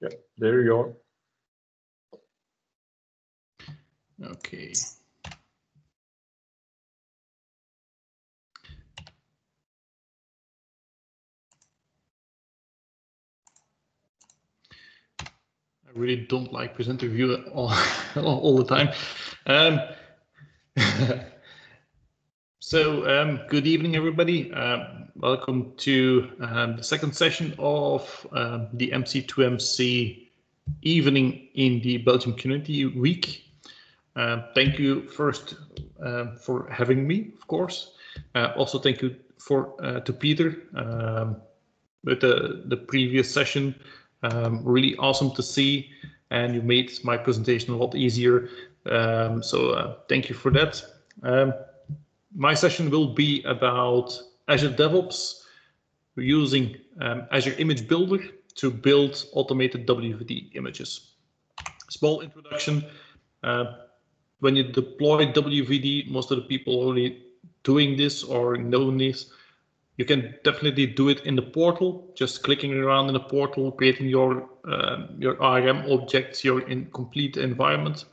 Yeah, there you are. Okay. I really don't like presenter view all, all the time. Um, so, um, good evening, everybody. Uh, welcome to um, the second session of um, the MC2MC evening in the Belgium Community Week. Uh, thank you first uh, for having me, of course. Uh, also, thank you for uh, to Peter um, with the the previous session. Um, really awesome to see, and you made my presentation a lot easier. Um, so uh, thank you for that. My session will be about Azure DevOps using um, Azure Image Builder to build automated WVD images. Small introduction. Uh, when you deploy WVD, most of the people only doing this or know this. You can definitely do it in the portal, just clicking around in the portal, creating your um, your ARM objects, your incomplete environment.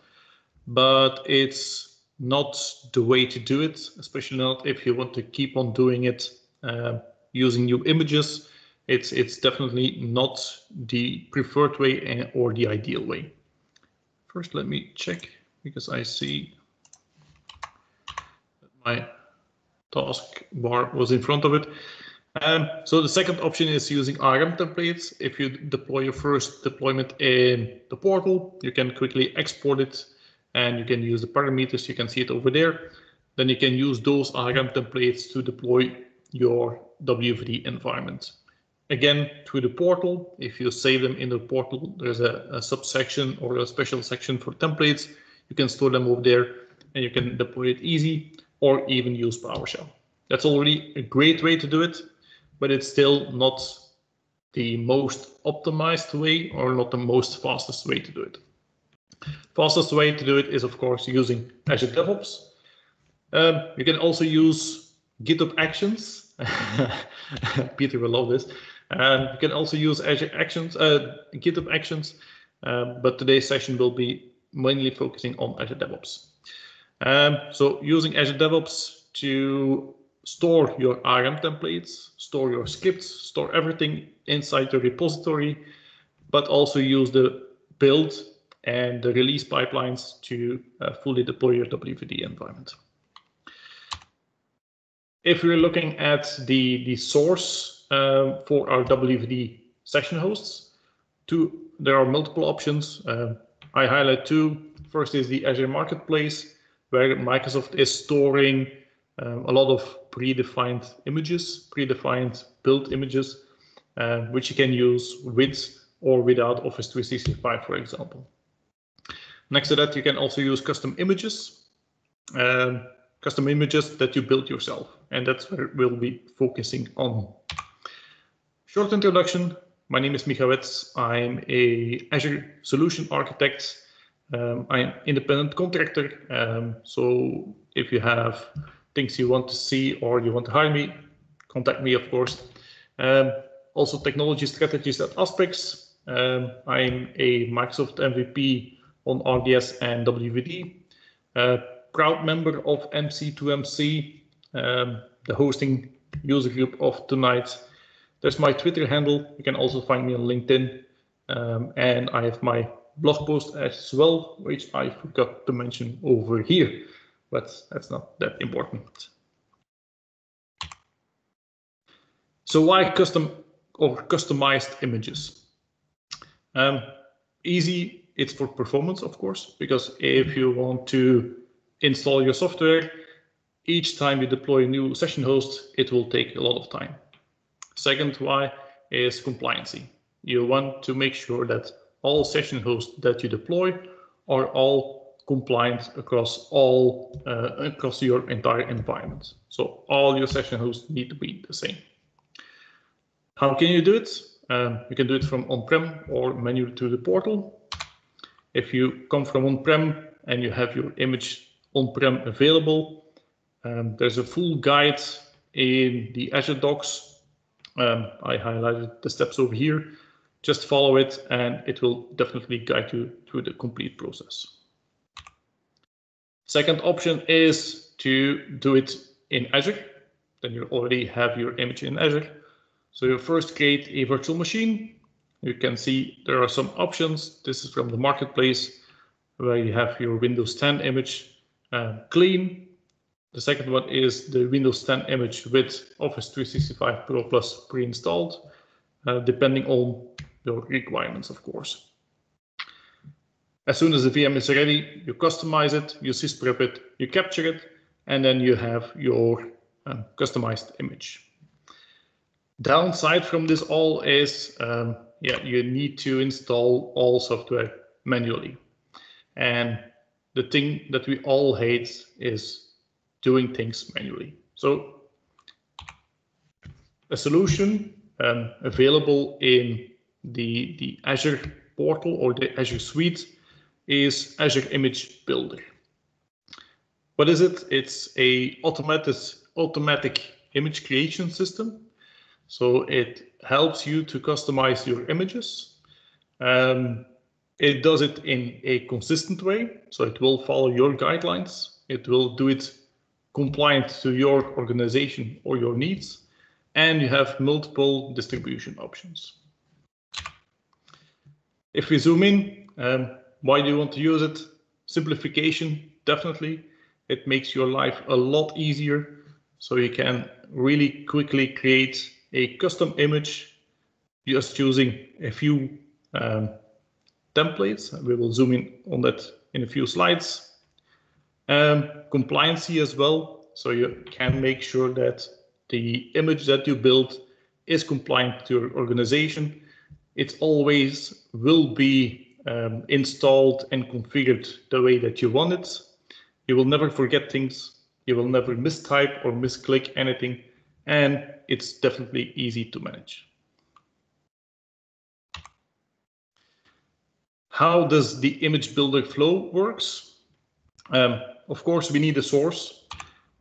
But it's not the way to do it, especially not if you want to keep on doing it uh, using new images. It's it's definitely not the preferred way or the ideal way. First, let me check because I see that my task bar was in front of it. Um, so the second option is using ARM templates. If you deploy your first deployment in the portal, you can quickly export it and you can use the parameters. You can see it over there. Then you can use those ARM templates to deploy your WVD environment. Again, through the portal, if you save them in the portal, there's a, a subsection or a special section for templates. You can store them over there and you can deploy it easy or even use PowerShell. That's already a great way to do it, but it's still not the most optimized way or not the most fastest way to do it. Fastest way to do it is, of course, using Azure DevOps. Um, you can also use GitHub Actions. Peter will love this. Um, you can also use Azure Actions, uh, GitHub Actions, um, but today's session will be mainly focusing on Azure DevOps. Um, so using Azure DevOps to store your ARM templates, store your scripts, store everything inside the repository, but also use the build and the release pipelines to uh, fully deploy your WVD environment. If we're looking at the, the source uh, for our WVD session hosts, two, there are multiple options. Uh, I highlight two. First is the Azure Marketplace, where Microsoft is storing um, a lot of predefined images, predefined built images, uh, which you can use with or without Office 365, for example. Next to that, you can also use custom images, um, custom images that you build yourself, and that's where we'll be focusing on. Short introduction. My name is Micha Wets. I'm a Azure solution architect um, I'm independent contractor. Um, so if you have things you want to see or you want to hire me, contact me, of course. Um, also technology strategies and aspects. Um, I'm a Microsoft MVP on RDS and WVD. Uh, proud member of MC2MC, um, the hosting user group of tonight. There's my Twitter handle. You can also find me on LinkedIn. Um, and I have my blog post as well, which I forgot to mention over here, but that's not that important. So why custom or customized images? Um, easy, it's for performance, of course, because if you want to install your software, each time you deploy a new session host, it will take a lot of time. Second why is compliancy. You want to make sure that all session hosts that you deploy are all compliant across all uh, across your entire environment. So all your session hosts need to be the same. How can you do it? Um, you can do it from on-prem or manually to the portal. If you come from on-prem and you have your image on-prem available, um, there's a full guide in the Azure docs. Um, I highlighted the steps over here just follow it and it will definitely guide you through the complete process. Second option is to do it in Azure. Then you already have your image in Azure. So you first create a virtual machine. You can see there are some options. This is from the marketplace where you have your Windows 10 image uh, clean. The second one is the Windows 10 image with Office 365 Pro Plus pre-installed, uh, depending on your requirements, of course. As soon as the VM is ready, you customize it, you sysprep it, you capture it, and then you have your um, customized image. Downside from this all is, um, yeah, you need to install all software manually. And the thing that we all hate is doing things manually. So a solution um, available in the, the Azure portal or the Azure suite is Azure Image Builder. What is it? It's a automatic, automatic image creation system. So it helps you to customize your images. Um, it does it in a consistent way. So it will follow your guidelines. It will do it compliant to your organization or your needs. And you have multiple distribution options. If we zoom in, um, why do you want to use it? Simplification, definitely. It makes your life a lot easier. So you can really quickly create a custom image just using a few um, templates. We will zoom in on that in a few slides. Um, compliancy as well. So you can make sure that the image that you build is compliant to your organization it always will be um, installed and configured the way that you want it. You will never forget things. You will never mistype or misclick anything. And it's definitely easy to manage. How does the image builder flow works? Um, of course, we need a source.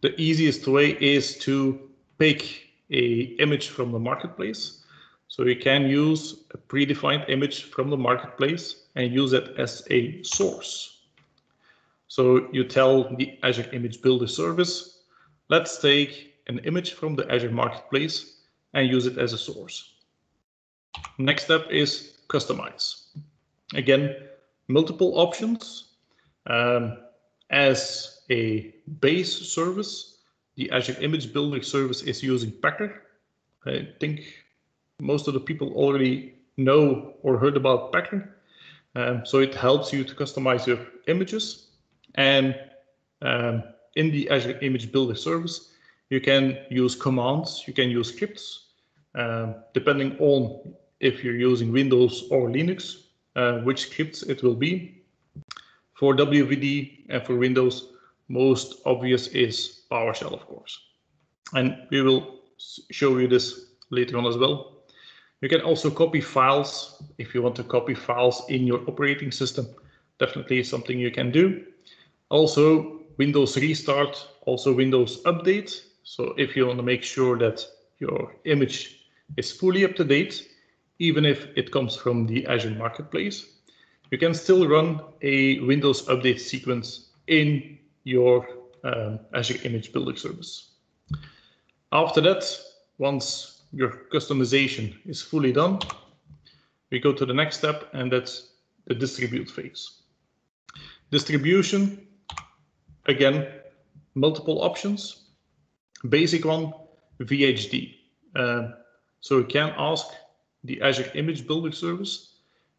The easiest way is to pick a image from the marketplace so you can use a predefined image from the marketplace and use it as a source. So you tell the Azure Image Builder service, let's take an image from the Azure Marketplace and use it as a source. Next step is customize. Again, multiple options. Um, as a base service, the Azure Image Builder service is using Packer. I think most of the people already know or heard about Packer. Um, so it helps you to customize your images. And um, in the Azure Image Builder service, you can use commands, you can use scripts, um, depending on if you're using Windows or Linux, uh, which scripts it will be. For WVD and for Windows, most obvious is PowerShell, of course. And we will show you this later on as well. You can also copy files if you want to copy files in your operating system. Definitely something you can do. Also Windows Restart, also Windows Update. So if you want to make sure that your image is fully up to date, even if it comes from the Azure Marketplace, you can still run a Windows Update sequence in your um, Azure Image Builder service. After that, once your customization is fully done, we go to the next step, and that's the distribute phase. Distribution, again, multiple options. Basic one, VHD. Uh, so you can ask the Azure Image Builder service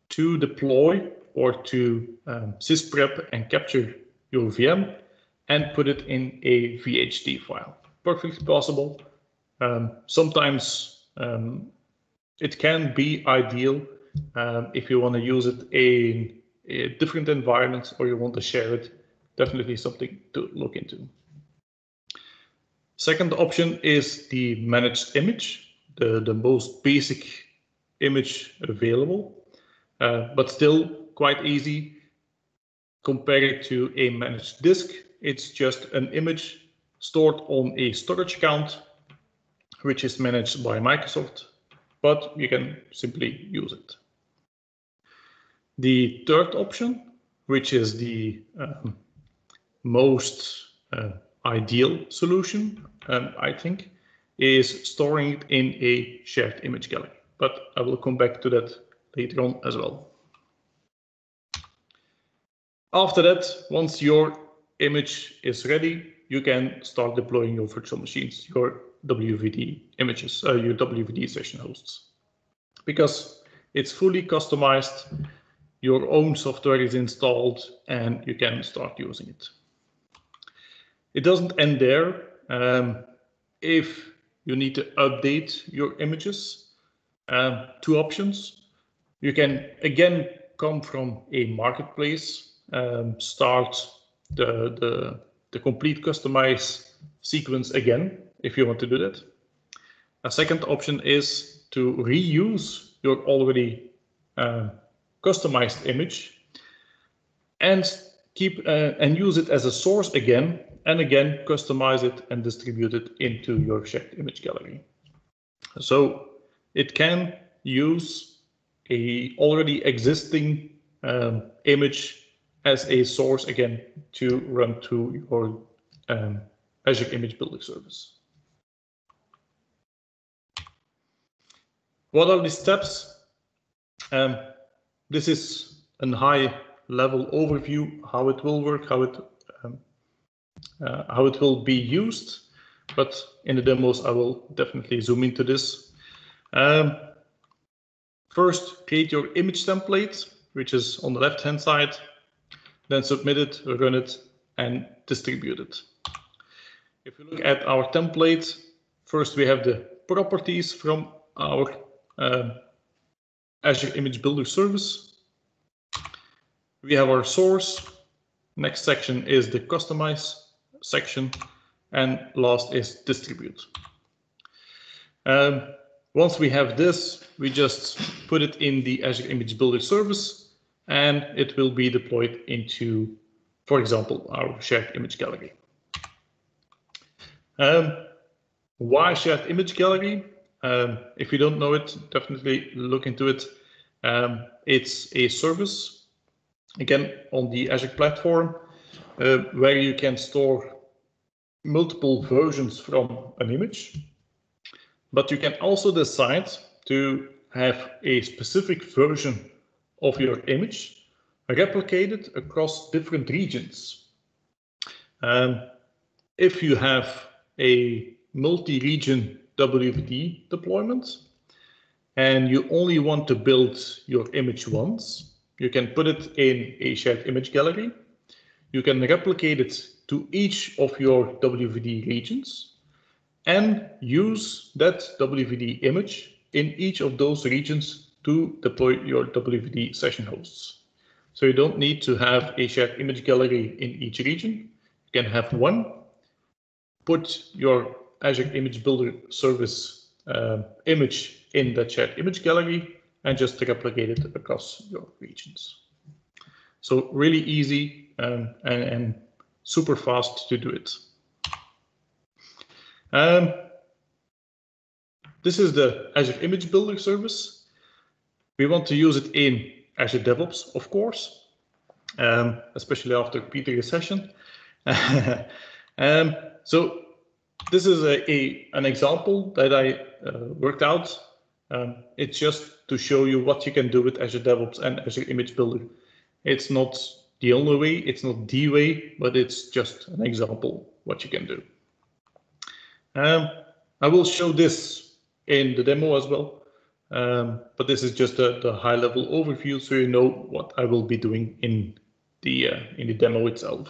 to deploy or to um, sysprep and capture your VM and put it in a VHD file. Perfectly possible um, sometimes um, it can be ideal um, if you want to use it in, in different environments or you want to share it. Definitely something to look into. Second option is the managed image, the, the most basic image available, uh, but still quite easy. Compare it to a managed disk. It's just an image stored on a storage account which is managed by Microsoft, but you can simply use it. The third option, which is the um, most uh, ideal solution, um, I think, is storing it in a shared image gallery. But I will come back to that later on as well. After that, once your image is ready, you can start deploying your virtual machines, your WVD images, uh, your WVD session hosts. Because it's fully customized, your own software is installed, and you can start using it. It doesn't end there. Um, if you need to update your images, um, two options. You can again come from a marketplace, um, start the, the, the complete customize sequence again, if you want to do that. A second option is to reuse your already uh, customized image and keep uh, and use it as a source again and again customize it and distribute it into your shared image gallery. So it can use a already existing um, image as a source again to run to your um, Azure Image Builder service. What are the steps? Um, this is a high level overview how it will work, how it how it will be used. But in the demos, I will definitely zoom into this. Um, first, create your image template, which is on the left-hand side. Then submit it, run it, and distribute it. If you look at our template, first we have the properties from our uh, Azure Image Builder service. We have our source. Next section is the customize section. And last is distribute. Um, once we have this, we just put it in the Azure Image Builder service, and it will be deployed into, for example, our shared image gallery. Um, why shared image gallery? Um, if you don't know it, definitely look into it. Um, it's a service, again, on the Azure platform, uh, where you can store multiple versions from an image, but you can also decide to have a specific version of your image replicated across different regions. Um, if you have a multi-region WVD deployment and you only want to build your image once, you can put it in a shared image gallery. You can replicate it to each of your WVD regions and use that WVD image in each of those regions to deploy your WVD session hosts. So you don't need to have a shared image gallery in each region. You can have one, put your Azure Image Builder service uh, image in that shared image gallery and just replicate it across your regions. So really easy um, and, and super fast to do it. Um, this is the Azure Image Builder service. We want to use it in Azure DevOps, of course, um, especially after Peter's session. um, so this is a, a, an example that I uh, worked out. Um, it's just to show you what you can do with Azure DevOps and Azure Image Builder. It's not the only way. It's not the way, but it's just an example what you can do. Um, I will show this in the demo as well, um, but this is just a, the high level overview so you know what I will be doing in the, uh, in the demo itself.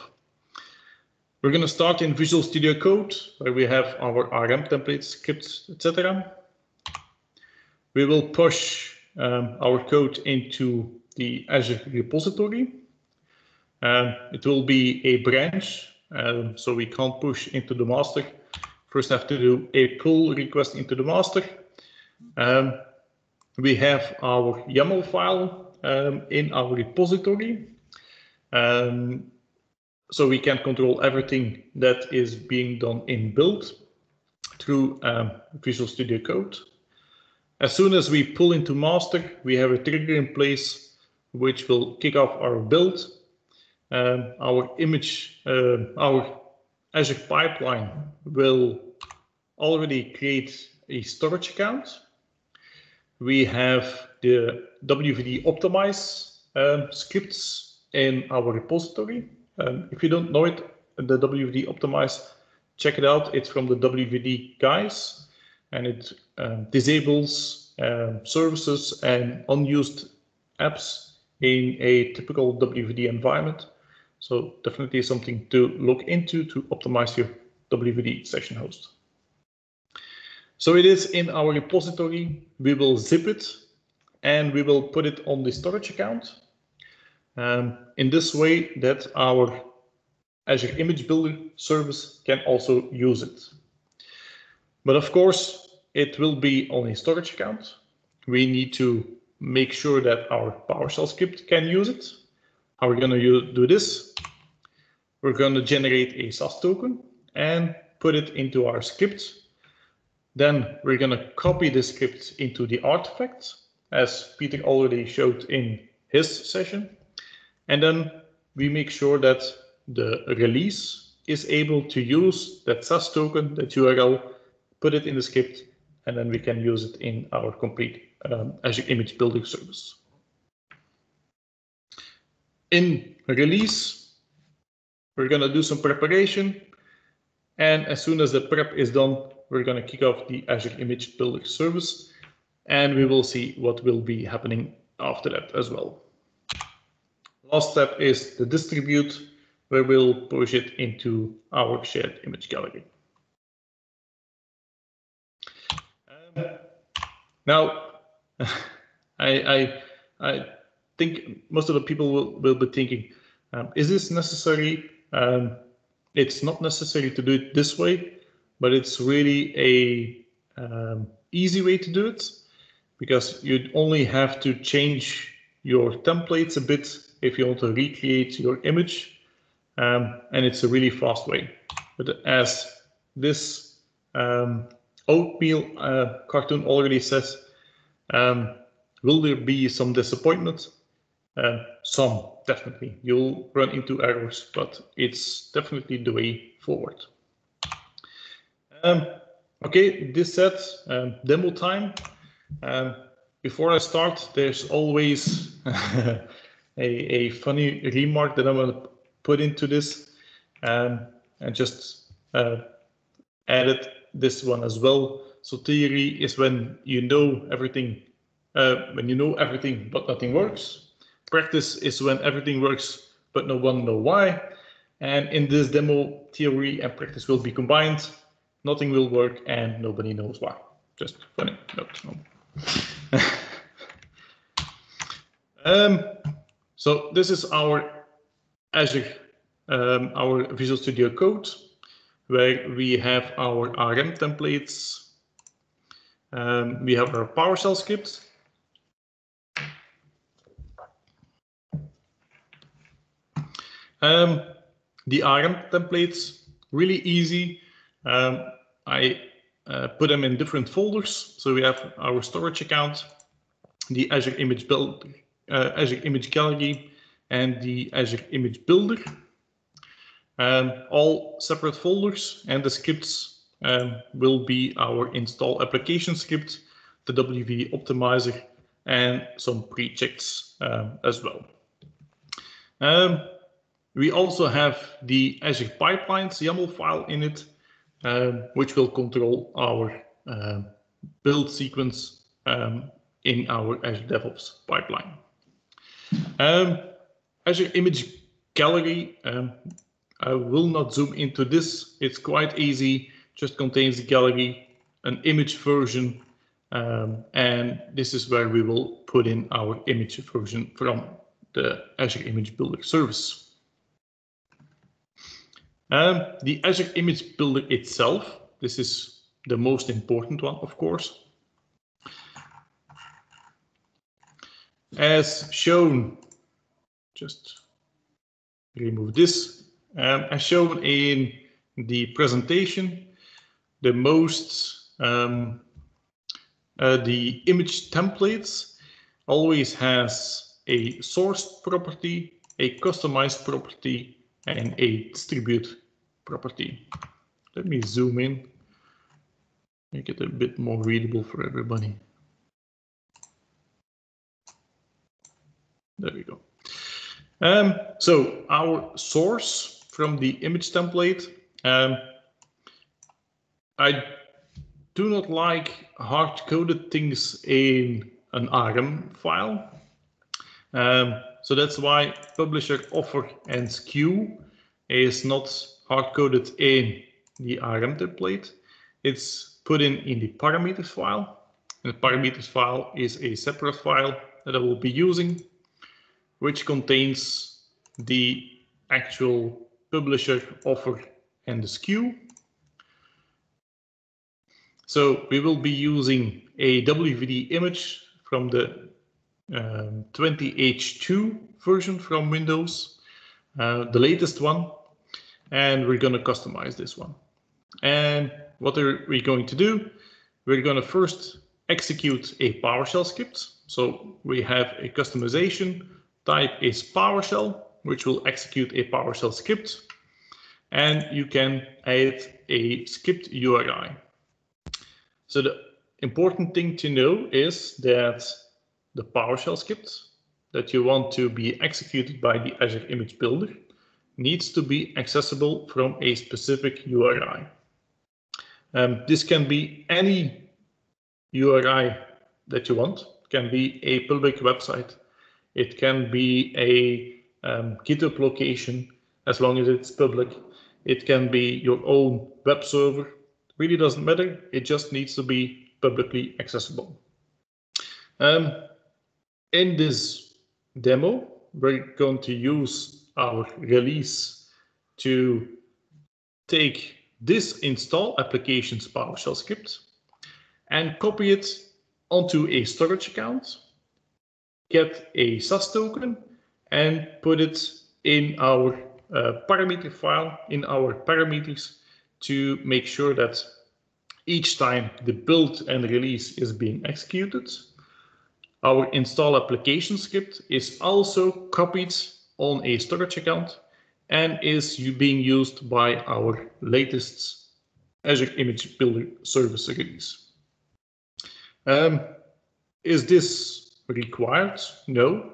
We're going to start in Visual Studio Code, where we have our ARM templates, scripts, etc. We will push um, our code into the Azure repository. Um, it will be a branch, um, so we can't push into the master. First have to do a pull request into the master. Um, we have our YAML file um, in our repository. Um, so we can control everything that is being done in build through um, Visual Studio Code. As soon as we pull into master, we have a trigger in place which will kick off our build. Um, our image, uh, our Azure pipeline will already create a storage account. We have the WVD optimize um, scripts in our repository. Um, if you don't know it, the WVD optimize, check it out. It's from the WVD guys and it um, disables services and unused apps in a typical WVD environment. So definitely something to look into to optimize your WVD session host. So it is in our repository. We will zip it and we will put it on the storage account. Um, in this way that our Azure Image Builder service can also use it. But of course, it will be on a storage account. We need to make sure that our PowerShell script can use it. How we're going to do this? We're going to generate a SAS token and put it into our script. Then we're going to copy the script into the artifact, as Peter already showed in his session. And then we make sure that the release is able to use that SAS token, that URL, put it in the script, and then we can use it in our complete um, Azure Image Building service. In release, we're going to do some preparation. And as soon as the prep is done, we're going to kick off the Azure Image Builder service. And we will see what will be happening after that as well. Last step is the distribute, where we'll push it into our shared image gallery. Um, now, I, I, I think most of the people will, will be thinking, um, is this necessary? Um, it's not necessary to do it this way, but it's really a um, easy way to do it because you'd only have to change your templates a bit if you want to recreate your image. Um, and it's a really fast way. But as this um, oatmeal uh, cartoon already says, um, will there be some disappointment? Uh, some, definitely. You'll run into errors, but it's definitely the way forward. Um, okay, this set, um, demo time. Um, before I start, there's always a, a funny remark that I'm going to put into this um, and just uh, added this one as well. So theory is when you know everything, uh, when you know everything but nothing works. Practice is when everything works but no one know why. And in this demo, theory and practice will be combined. Nothing will work and nobody knows why. Just funny note. um, so this is our Azure, um, our Visual Studio Code where we have our ARM templates. Um, we have our PowerShell scripts. Um, the ARM templates, really easy. Um, I uh, put them in different folders. So we have our storage account, the Azure Image Builder, uh, Azure Image Gallery, and the Azure Image Builder um, all separate folders and the scripts um, will be our install application script, the WV optimizer, and some pre-checks um, as well. Um, we also have the Azure Pipelines YAML file in it, um, which will control our uh, build sequence um, in our Azure DevOps pipeline. Azure Image Gallery I will not zoom into this. It's quite easy, just contains the gallery, an image version, um, and this is where we will put in our image version from the Azure Image Builder service. Um, the Azure Image Builder itself, this is the most important one, of course. As shown, just remove this um, as shown in the presentation, the most um, uh, the image templates always has a source property, a customized property, and a distribute property. Let me zoom in, make it a bit more readable for everybody. There we go. Um, so our source from the image template, um, I do not like hard-coded things in an ARM file. Um, so that's why publisher offer and SKU is not hard-coded in the ARM template. It's put in in the parameters file. And the parameters file is a separate file that I will be using, which contains the actual publisher offer and the SKU. So we will be using a WVD image from the um, 20H2 version from Windows, uh, the latest one, and we're going to customize this one. And what are we going to do? We're going to first execute a PowerShell script. So we have a customization type is PowerShell, which will execute a PowerShell script. And you can add a script URI. So the important thing to know is that the PowerShell script that you want to be executed by the Azure Image Builder needs to be accessible from a specific URI. Um, this can be any URI that you want. It can be a public website. It can be a um, GitHub location, as long as it's public. It can be your own web server. Really doesn't matter. It just needs to be publicly accessible. Um, in this demo, we're going to use our release to take this install applications PowerShell script and copy it onto a storage account, get a SAS token, and put it in our uh, parameter file, in our parameters, to make sure that each time the build and release is being executed, our install application script is also copied on a storage account and is being used by our latest Azure Image Builder service release. Um, is this required? No,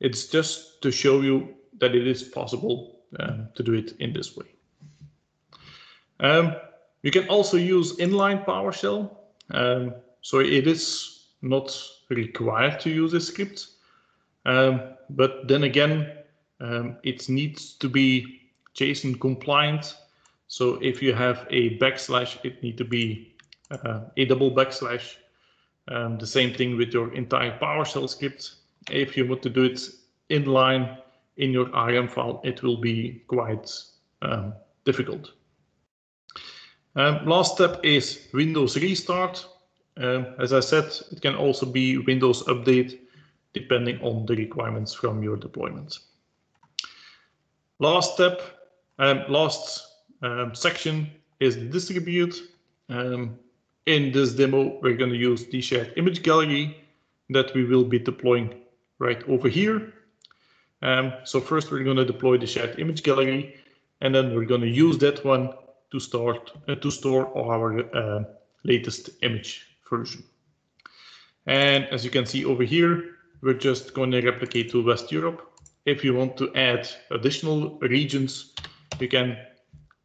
it's just to show you that it is possible um, to do it in this way. Um, you can also use inline PowerShell. Um, so it is not required to use a script. Um, but then again, um, it needs to be JSON compliant. So if you have a backslash, it need to be uh, a double backslash. Um, the same thing with your entire PowerShell script. If you want to do it inline in your ARM file, it will be quite um, difficult. Um, last step is Windows restart. Um, as I said, it can also be Windows Update depending on the requirements from your deployment. Last step, um, last um, section is distribute. Um, in this demo, we're going to use the shared image gallery that we will be deploying right over here. Um, so first we're going to deploy the shared image gallery, and then we're going to use that one to start uh, to store our uh, latest image version. And as you can see over here, we're just going to replicate to West Europe. If you want to add additional regions, you can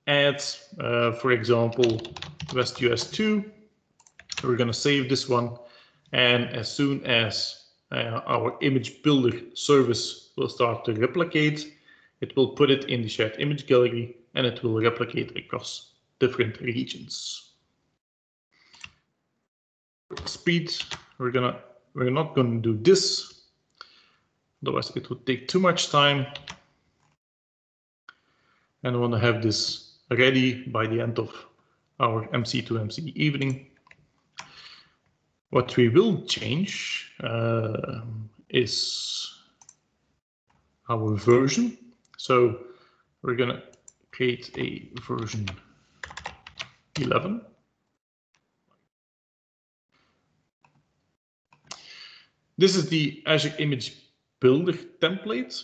add, uh, for example, West US 2. We're going to save this one. And as soon as uh, our image builder service will start to replicate, it will put it in the shared image gallery and it will replicate across different regions speed. We're gonna we're not gonna do this. Otherwise, it would take too much time. And I want to have this ready by the end of our MC2MC evening. What we will change uh, is our version. So we're going to create a version 11. This is the Azure Image builder template,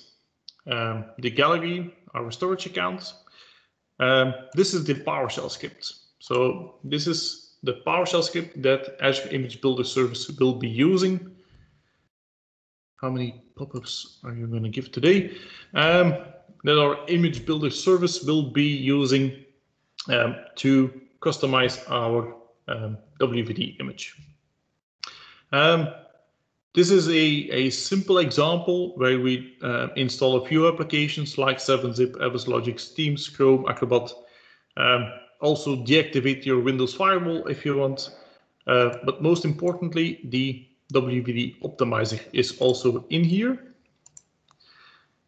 um, the gallery, our storage account. Um, this is the PowerShell script. So this is the PowerShell script that Azure Image Builder Service will be using. How many pop-ups are you going to give today? Um, that our Image Builder Service will be using um, to customize our um, WVD image. Um, this is a, a simple example where we uh, install a few applications like 7-Zip, FSLogix, Teams, Chrome, Acrobat. Um, also deactivate your Windows firewall if you want. Uh, but most importantly, the WVD optimizer is also in here.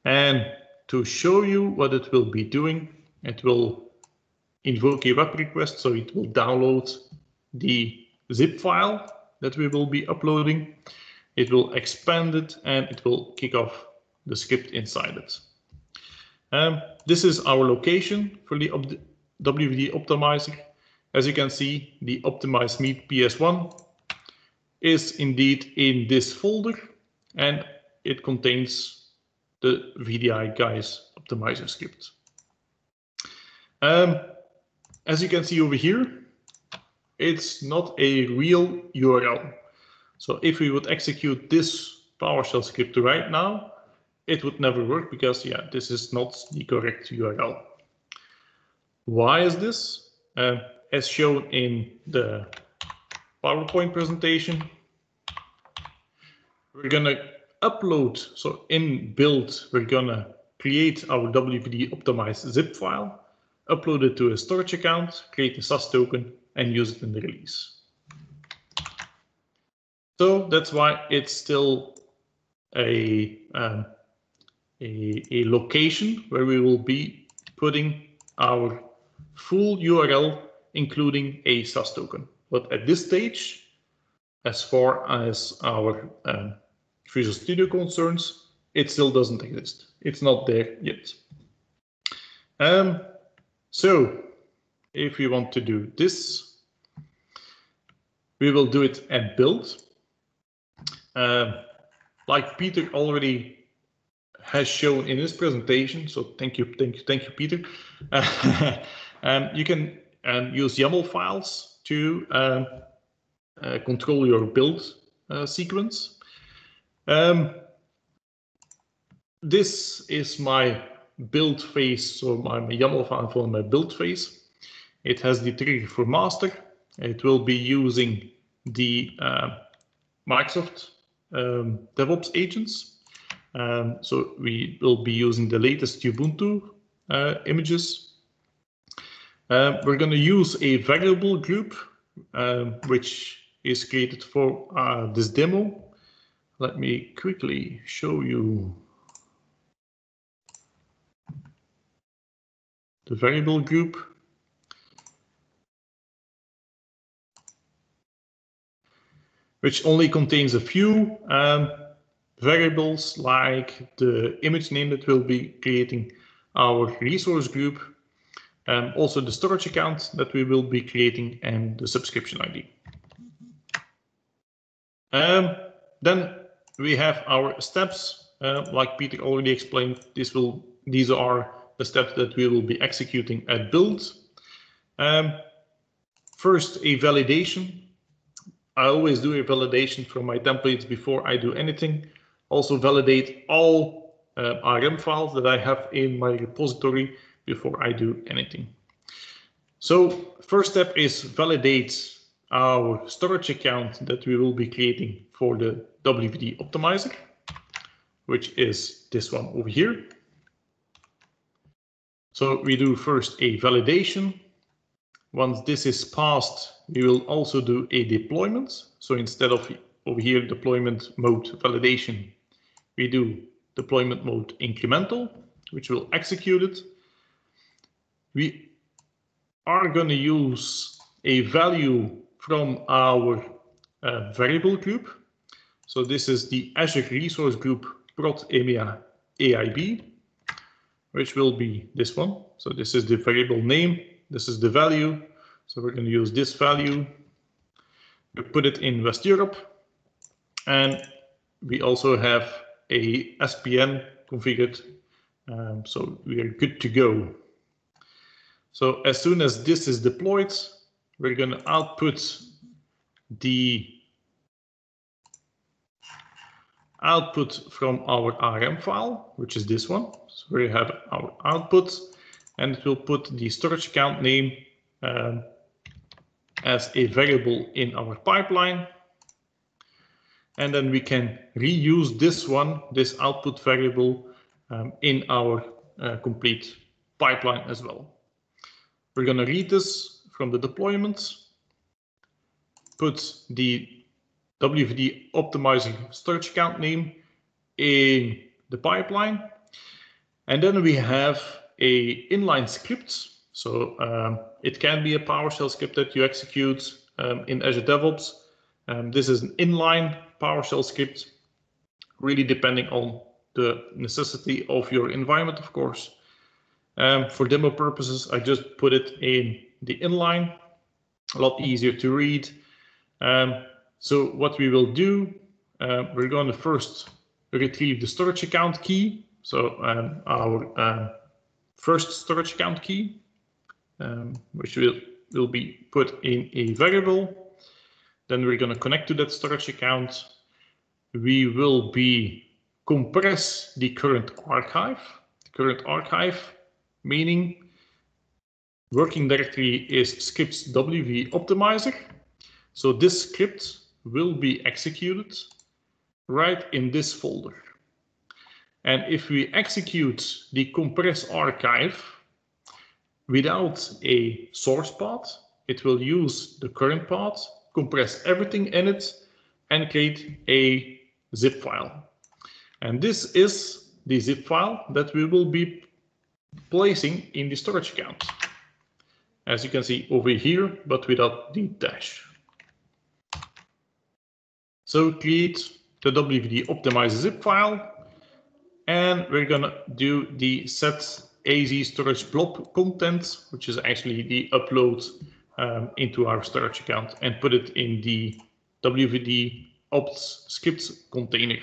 And to show you what it will be doing, it will invoke a web request, so it will download the zip file that we will be uploading. It will expand it and it will kick off the script inside it. Um, this is our location for the WVD optimizer. As you can see, the optimized meet PS1 is indeed in this folder and it contains the VDI guys optimizer script. Um, as you can see over here, it's not a real URL. So if we would execute this PowerShell script right now, it would never work because, yeah, this is not the correct URL. Why is this? Uh, as shown in the PowerPoint presentation, we're to upload, so in build, we're to create our WVD optimized zip file, upload it to a storage account, create a SAS token, and use it in the release. So that's why it's still a, um, a, a location where we will be putting our full URL, including a SAS token. But at this stage, as far as our um, Visual Studio concerns, it still doesn't exist. It's not there yet. Um, so if we want to do this, we will do it at build. Uh, like Peter already has shown in his presentation, so thank you, thank you, thank you, Peter. Uh, um, you can um, use YAML files to um, uh, control your build uh, sequence. Um, this is my build phase, so my, my YAML file for my build phase. It has the trigger for master. It will be using the uh, Microsoft um, DevOps agents. Um, so we will be using the latest Ubuntu uh, images. Uh, we're going to use a variable group, um, which is created for uh, this demo. Let me quickly show you the variable group. Which only contains a few um, variables like the image name that we'll be creating, our resource group, um, also the storage account that we will be creating, and the subscription ID. Um, then we have our steps. Uh, like Peter already explained, this will these are the steps that we will be executing at build. Um, first, a validation I always do a validation for my templates before I do anything. Also validate all uh, ARM files that I have in my repository before I do anything. So first step is validate our storage account that we will be creating for the WVD optimizer, which is this one over here. So we do first a validation. Once this is passed, we will also do a deployment. So instead of over here deployment mode validation, we do deployment mode incremental, which will execute it. We are going to use a value from our uh, variable group. So this is the Azure Resource Group prod EMEA AIB, which will be this one. So this is the variable name. This is the value. So we're going to use this value. We put it in West Europe. And we also have a SPN configured. Um, so we are good to go. So as soon as this is deployed, we're going to output the output from our ARM file, which is this one. So we have our output and it will put the storage account name um, as a variable in our pipeline. And then we can reuse this one, this output variable um, in our uh, complete pipeline as well. We're going to read this from the deployment, put the WVD optimizing storage account name in the pipeline. And then we have a inline script. So um, it can be a PowerShell script that you execute um, in Azure DevOps. Um, this is an inline PowerShell script, really depending on the necessity of your environment, of course. Um, for demo purposes, I just put it in the inline, a lot easier to read. Um, so what we will do, uh, we're going to first retrieve the storage account key. So our first storage account key, um, which will, will be put in a variable. Then we're going to connect to that storage account. We will be compress the current archive. The current archive meaning working directory is scripts WV optimizer. So this script will be executed right in this folder. And if we execute the compress archive without a source path, it will use the current path, compress everything in it, and create a zip file. And this is the zip file that we will be placing in the storage account. As you can see over here, but without the dash. So create the WVD optimize zip file, and we're gonna do the set AZ storage blob content, which is actually the upload um, into our storage account and put it in the WVD opt scripts container.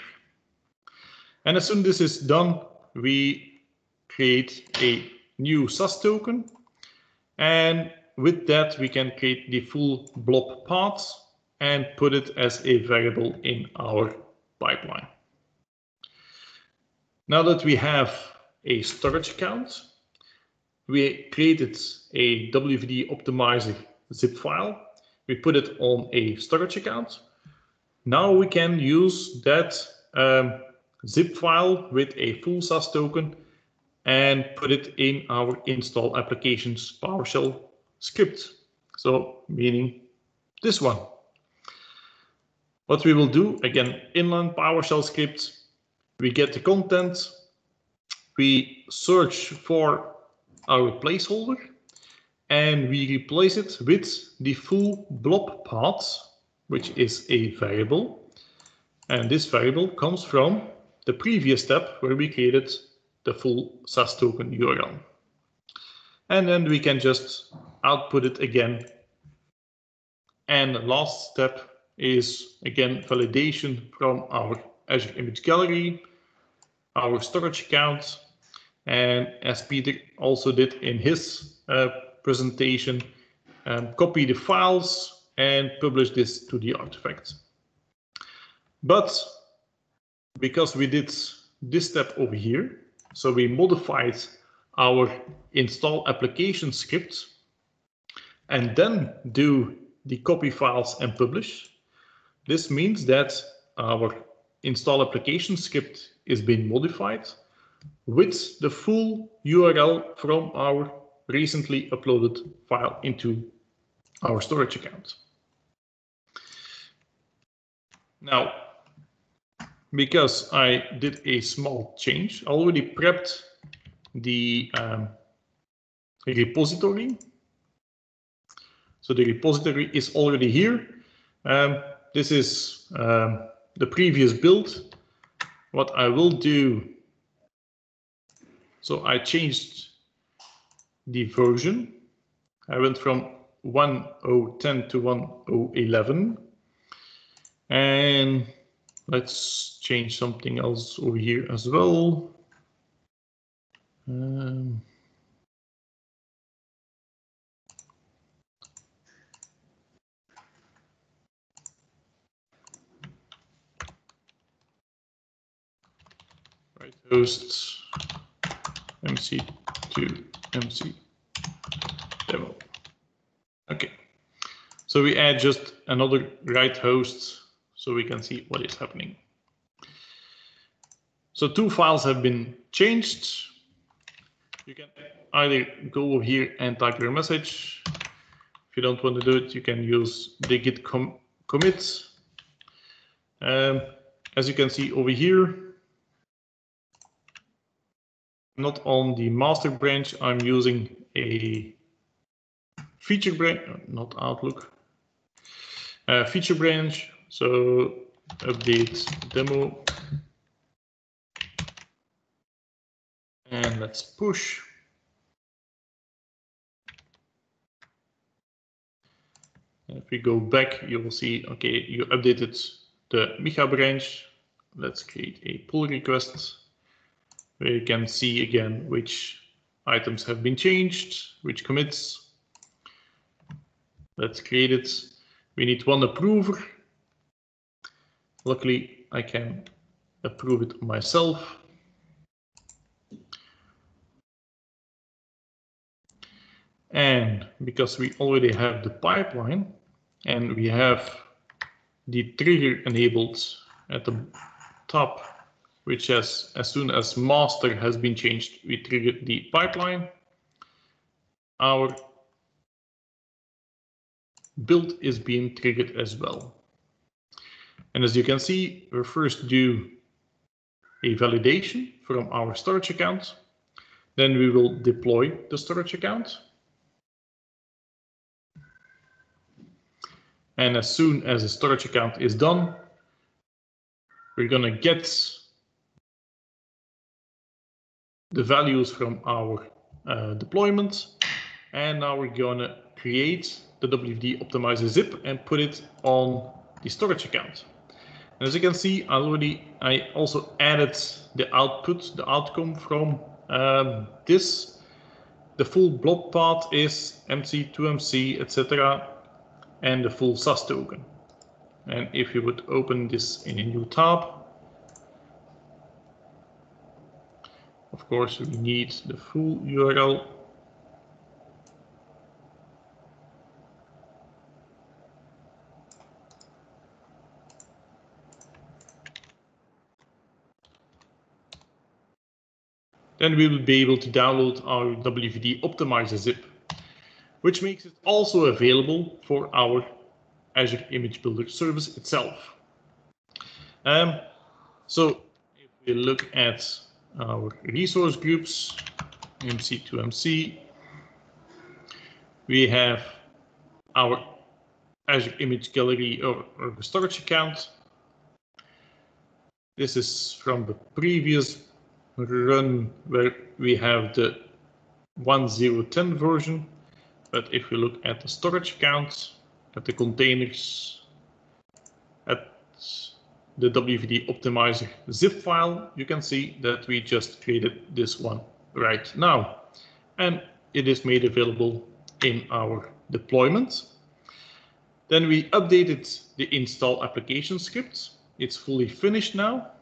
And as soon as this is done, we create a new SAS token. And with that, we can create the full blob path and put it as a variable in our pipeline. Now that we have a storage account, we created a WVD optimizer zip file. We put it on a storage account. Now we can use that um, zip file with a full SAS token and put it in our install applications PowerShell script. So meaning this one. What we will do, again, inline PowerShell script, we get the content, we search for our placeholder, and we replace it with the full blob path, which is a variable. And this variable comes from the previous step where we created the full SAS token URL. And then we can just output it again. And the last step is again validation from our Azure Image Gallery, our storage account, and as Peter also did in his uh, presentation, um, copy the files and publish this to the artifact. But because we did this step over here, so we modified our install application script and then do the copy files and publish. This means that our install application script is being modified with the full URL from our recently uploaded file into our storage account. Now, because I did a small change. I already prepped the um, repository. So the repository is already here. Um, this is um, the previous build. What I will do, so I changed the version. I went from 1010 to 1011. And let's change something else over here as well. Um, right hosts MC2 MC demo. Okay, so we add just another right host so we can see what is happening. So two files have been changed. You can either go over here and type your message. If you don't want to do it, you can use the git com commit. Um, as you can see over here, not on the master branch, I'm using a feature branch, not Outlook, feature branch. So update demo. And let's push. If we go back, you will see, okay, you updated the Micha branch. Let's create a pull request where you can see again which items have been changed, which commits. Let's create it. We need one approver. Luckily, I can approve it myself. And because we already have the pipeline and we have the trigger enabled at the top, which has, as soon as master has been changed, we trigger the pipeline. Our build is being triggered as well. And as you can see, we first do a validation from our storage account. Then we will deploy the storage account. And as soon as the storage account is done, we're going to get the values from our uh, deployment. And now we're going to create the WVD optimizer zip and put it on the storage account. And as you can see, already I also added the output, the outcome from um, this. The full blob path is MC2MC, etc and the full SAS token. And if you would open this in a new tab, course, we need the full URL. Then we will be able to download our WVD optimizer zip which makes it also available for our Azure Image Builder service itself. Um, so if we look at our resource groups, MC2MC, we have our Azure Image Gallery or, or the storage account. This is from the previous run where we have the 1010 version but if we look at the storage accounts, at the containers, at the WVD optimizer zip file, you can see that we just created this one right now. And it is made available in our deployment. Then we updated the install application script. It's fully finished now.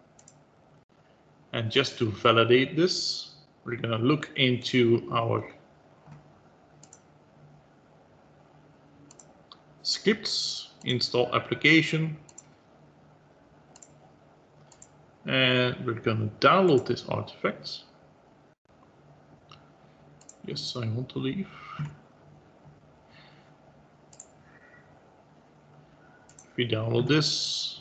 And just to validate this, we're going to look into our scripts, install application. And we're going to download this artifact. Yes, I want to leave. If we download this,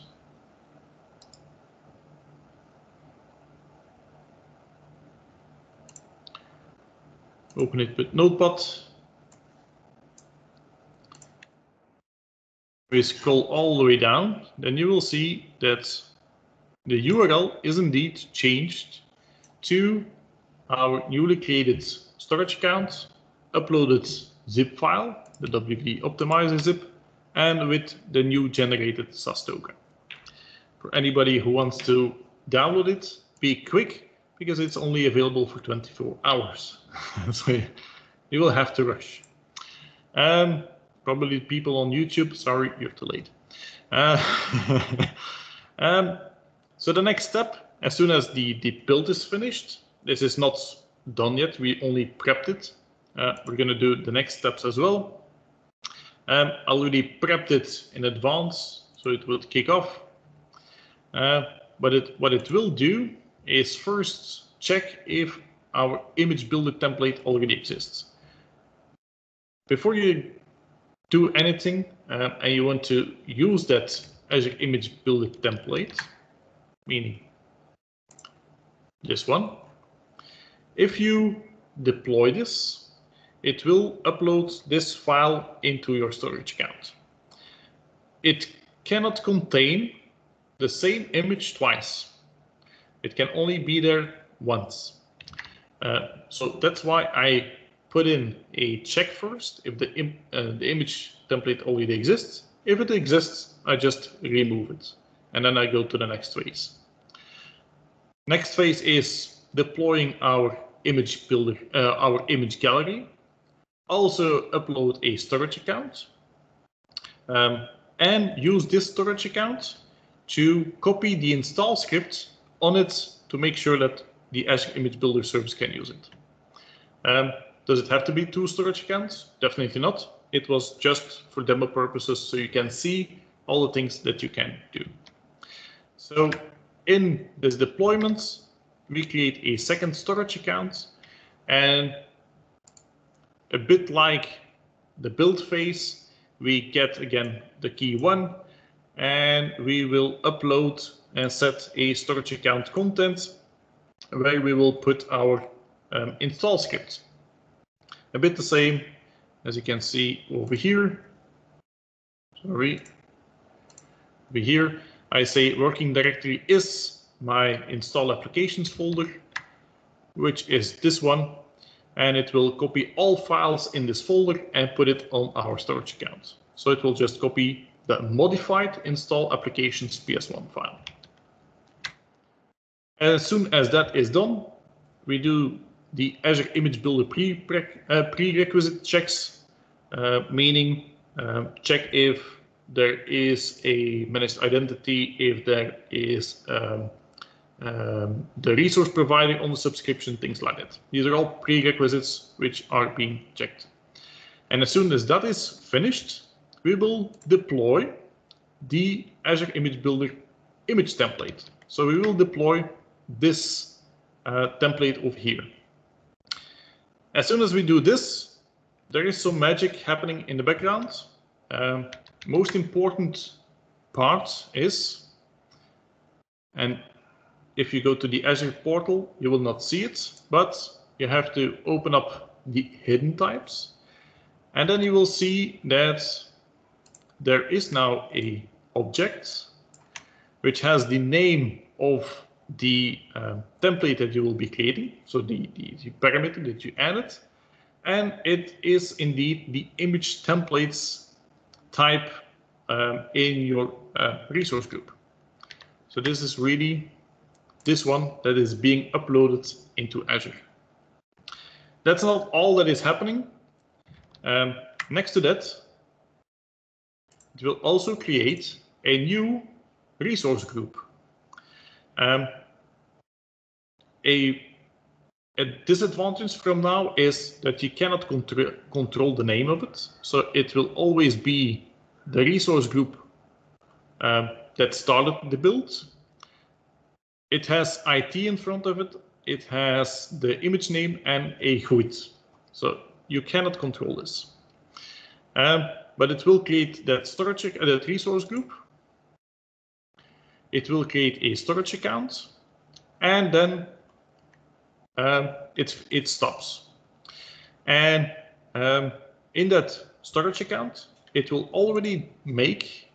open it with Notepad. we scroll all the way down, then you will see that the URL is indeed changed to our newly created storage account, uploaded zip file, the WVD optimizer zip, and with the new generated SAS token. for anybody who wants to download it, be quick because it's only available for 24 hours. so you will have to rush. Um, probably people on YouTube, sorry, you're too late. Uh, um, so the next step, as soon as the, the build is finished, this is not done yet, we only prepped it. Uh, we're going to do the next steps as well. Um, I already prepped it in advance, so it will kick off. Uh, but it, what it will do is first check if our image builder template already exists. Before you do anything uh, and you want to use that Azure Image Builder template, meaning this one, if you deploy this, it will upload this file into your storage account. It cannot contain the same image twice. It can only be there once. Uh, so that's why I put in a check first if the, Im uh, the image template already exists. If it exists, I just remove it. And then I go to the next phase. Next phase is deploying our image builder, uh, our image gallery. Also upload a storage account um, and use this storage account to copy the install script on it to make sure that the Azure Image Builder service can use it. Um, does it have to be two storage accounts? Definitely not. It was just for demo purposes so you can see all the things that you can do. So in this deployment, we create a second storage account and a bit like the build phase, we get again the key one and we will upload and set a storage account content where we will put our um, install script. A bit the same as you can see over here. Sorry. Over here, I say working directory is my install applications folder, which is this one. And it will copy all files in this folder and put it on our storage account. So it will just copy the modified install applications PS1 file. As soon as that is done, we do the Azure Image Builder pre uh, prerequisite checks, uh, meaning um, check if there is a managed identity, if there is um, um, the resource provider on the subscription, things like that. These are all prerequisites which are being checked. And as soon as that is finished, we will deploy the Azure Image Builder image template. So we will deploy this uh, template over here. As soon as we do this, there is some magic happening in the background. Um, most important part is, and if you go to the Azure portal, you will not see it, but you have to open up the hidden types. And then you will see that there is now a object which has the name of the uh, template that you will be creating, so the, the, the, parameter that you added, and it is indeed the image templates type um, in your uh, resource group. So this is really this one that is being uploaded into Azure. That's not all that is happening. Um, next to that, it will also create a new resource group. Um, a, a, disadvantage from now is that you cannot contr control the name of it. So it will always be the resource group um, that started the build. It has IT in front of it. It has the image name and a GUID. So you cannot control this. Um, but it will create that storage, uh, that resource group. It will create a storage account, and then um, it it stops. And um, in that storage account, it will already make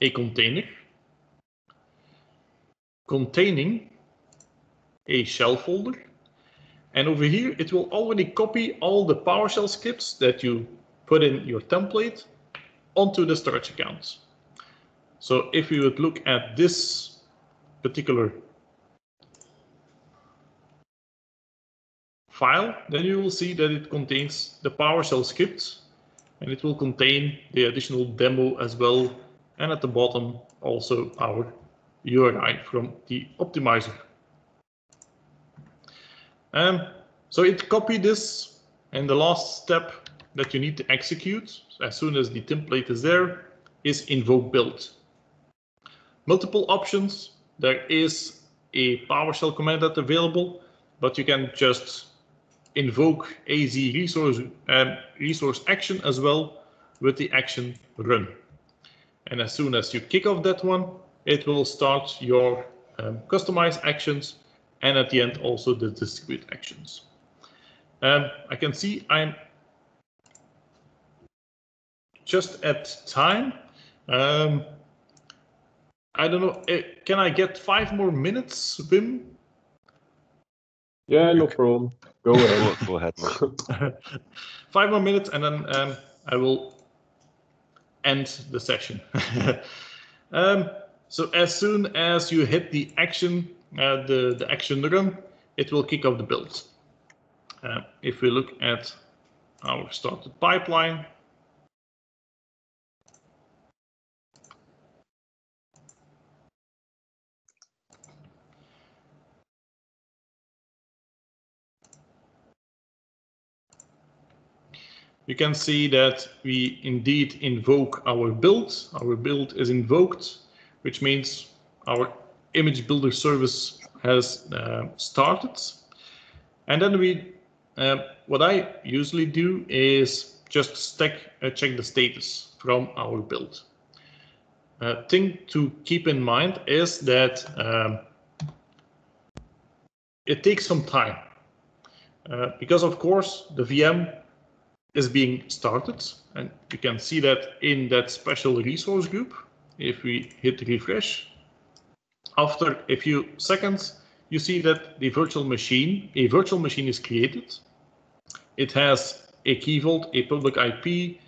a container containing a shell folder. And over here, it will already copy all the PowerShell scripts that you put in your template onto the storage accounts. So if we would look at this particular file, then you will see that it contains the PowerShell script and it will contain the additional demo as well. And at the bottom, also our URI from the optimizer. Um, so it copied this and the last step that you need to execute as soon as the template is there is invoke build. Multiple options. There is a PowerShell command that's available, but you can just invoke AZ resource, um, resource action as well with the action run. And as soon as you kick off that one, it will start your um, actions and at the end also the distribute actions. Um, I can see I'm just at time. Um, I don't know. Eh, can I get five more minutes, Wim? Yeah, no problem. Go ahead. Go, go ahead. five more minutes, and then um, I will end the session. um, so as soon as you hit the action, uh, the the action run, it will kick off the build. Uh, if we look at our started pipeline, you can see that we indeed invoke our build. Our build is invoked, which means our image builder service has uh, started. And then we, uh, what I usually do is just stack, uh, check the status from our build. Uh, thing to keep in mind is that um, it takes some time uh, because of course the VM is being started. And you can see that in that special resource group. If we hit refresh, after a few seconds, you see that the virtual machine, a virtual machine is created. It has a key vault, a public IP,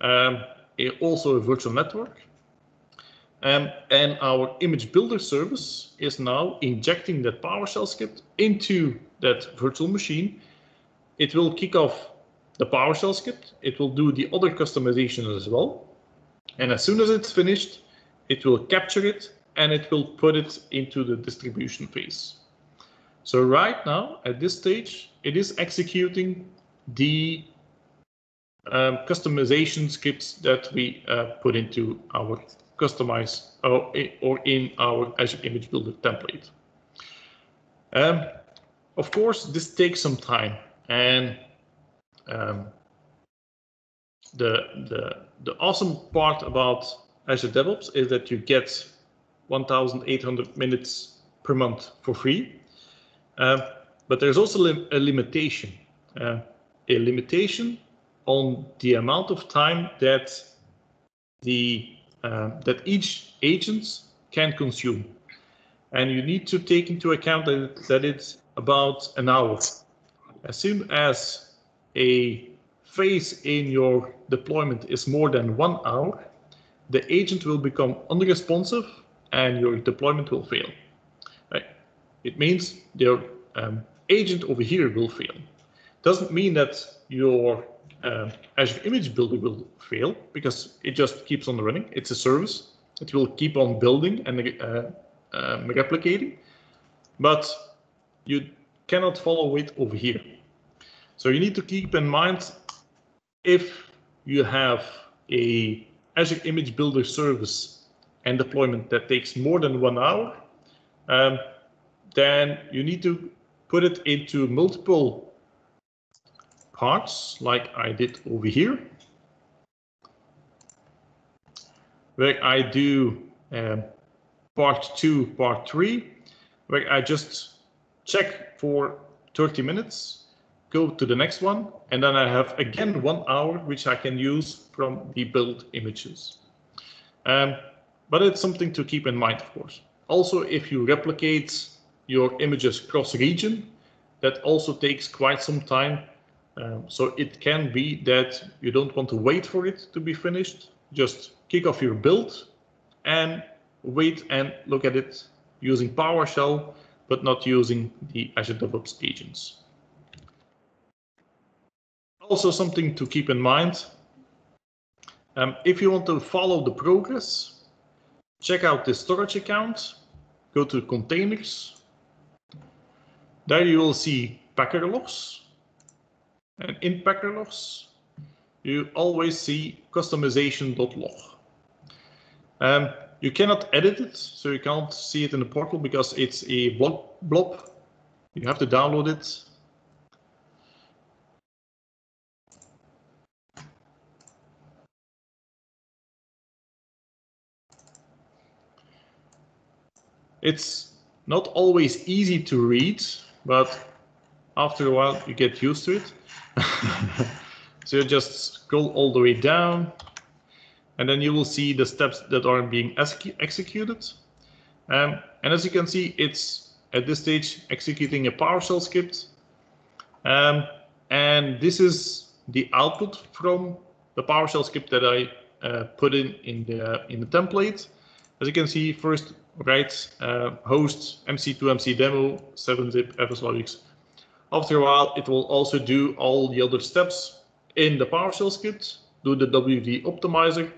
um, a, also a virtual network. Um, and our image builder service is now injecting that PowerShell script into that virtual machine. It will kick off the PowerShell script. It will do the other customizations as well. And as soon as it's finished, it will capture it and it will put it into the distribution phase. So right now, at this stage, it is executing the um, customization scripts that we uh, put into our customize or, or in our Azure Image Builder template. Um, of course, this takes some time and um, the, the, the awesome part about Azure DevOps is that you get 1,800 minutes per month for free. Uh, but there's also lim a limitation, uh, a limitation on the amount of time that the uh, that each agent can consume. And you need to take into account that, that it's about an hour. As soon as a phase in your deployment is more than one hour, the agent will become unresponsive and your deployment will fail. Right? It means your um, agent over here will fail. Doesn't mean that your uh, Azure Image Builder will fail because it just keeps on running. It's a service. It will keep on building and uh, um, replicating, but you cannot follow it over here. So you need to keep in mind if you have a Azure Image Builder service and deployment that takes more than one hour, um, then you need to put it into multiple parts like I did over here, where I do um, part two, part three, where I just check for 30 minutes go to the next one, and then I have again one hour, which I can use from the build images. Um, but it's something to keep in mind, of course. Also, if you replicate your images cross region, that also takes quite some time. Um, so it can be that you don't want to wait for it to be finished. Just kick off your build and wait and look at it using PowerShell, but not using the Azure DevOps agents. Also something to keep in mind, um, if you want to follow the progress, check out the storage account, go to containers. There you will see packer logs. And in packer logs, you always see customization.log. Um, you cannot edit it, so you can't see it in the portal because it's a blob. blob. You have to download it. It's not always easy to read, but after a while you get used to it. so you just scroll all the way down and then you will see the steps that are being executed. Um, and as you can see, it's at this stage executing a PowerShell script. Um, and this is the output from the PowerShell script that I uh, put in in the in the template. As you can see, first write uh, host MC2 MC demo 7-zip FSLogix. After a while, it will also do all the other steps in the PowerShell script, do the WD optimizer,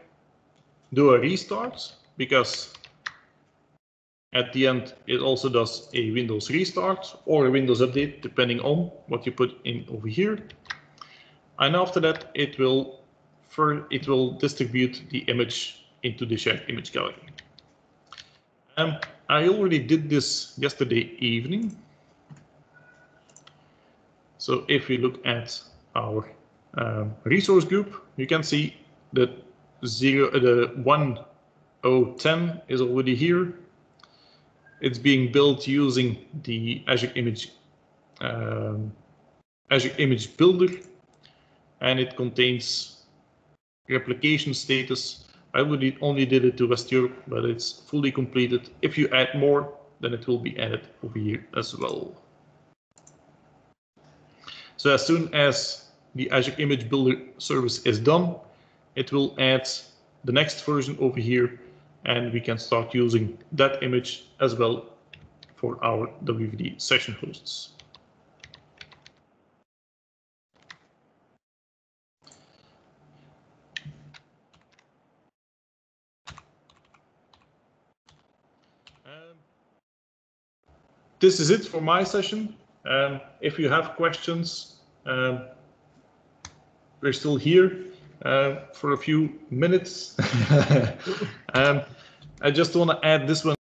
do a restart because at the end it also does a Windows restart or a Windows update depending on what you put in over here. And after that it will for it will distribute the image into the shared image gallery. Um, I already did this yesterday evening. So if we look at our um, resource group, you can see that zero, uh, the 1010 is already here. It's being built using the Azure Image um, Azure Image Builder, and it contains replication status. I would only did it to West Europe, but it's fully completed. If you add more, then it will be added over here as well. So as soon as the Azure Image Builder service is done, it will add the next version over here and we can start using that image as well for our WVD session hosts. This is it for my session. Um, if you have questions, um, we're still here uh, for a few minutes. um, I just want to add this one.